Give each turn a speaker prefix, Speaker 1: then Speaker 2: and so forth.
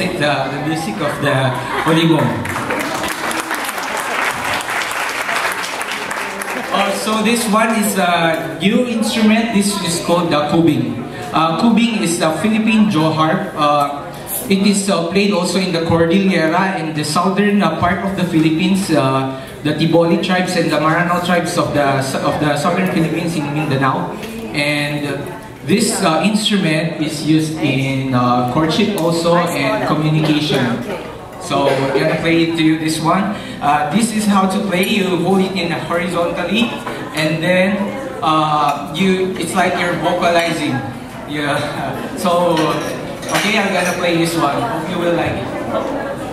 Speaker 1: The, the music of the Polygon. Uh, so this one is a new instrument. This is called the kubing. Uh, kubing is the Philippine jaw harp. Uh, it is uh, played also in the Cordillera in the southern uh, part of the Philippines. Uh, the Tiboli tribes and the Maranao tribes of the of the southern Philippines in Mindanao, and this uh, instrument is used in uh, courtship also and communication. So we're gonna play to you this one. Uh, this is how to play. You hold it in horizontally, and then uh, you it's like you're vocalizing. Yeah. So okay, I'm gonna play this one. Hope you will like it.